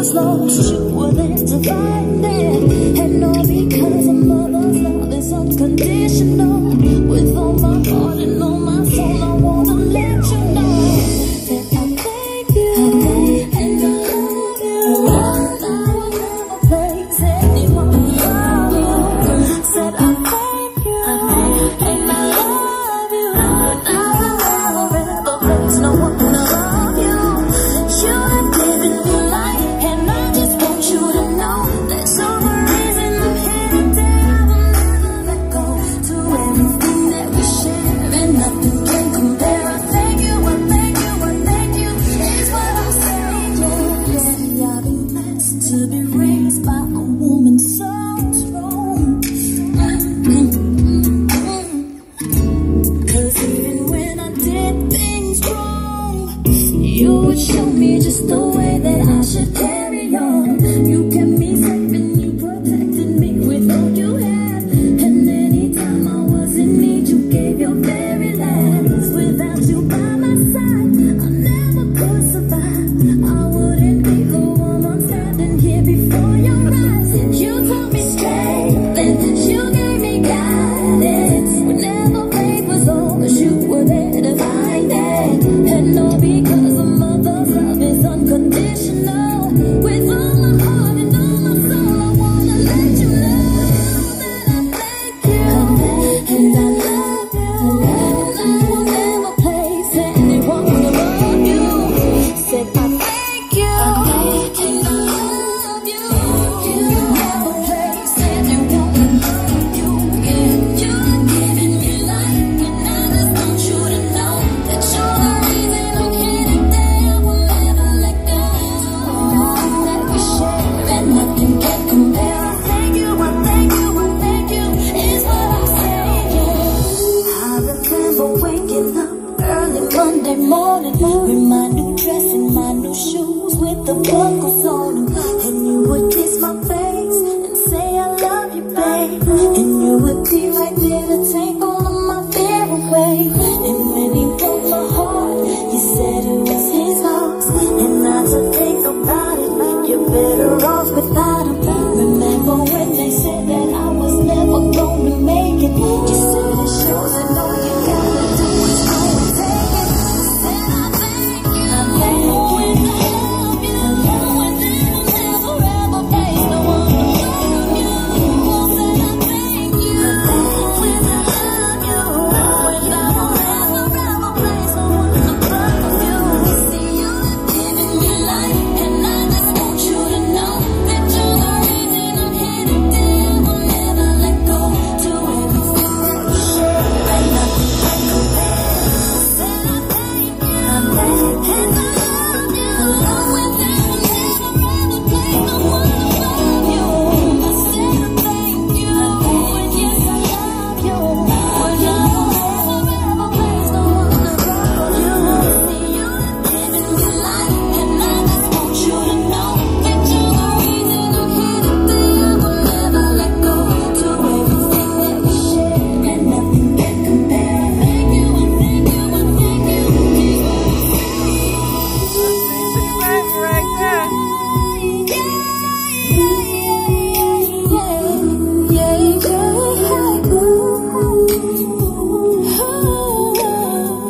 was lost, well then to find it. And all because a mother's love is unconditional. to be raised by a woman so strong. Cause even when I did things wrong, you would show me just the way that I should. Wearing my new dress and my new shoes with the buckles on them. And you would kiss my face and say I love you, babe. And you would be right there to take all of my fear away. And when he broke my heart, he said it was his fault. And not to think about it, you're better off without.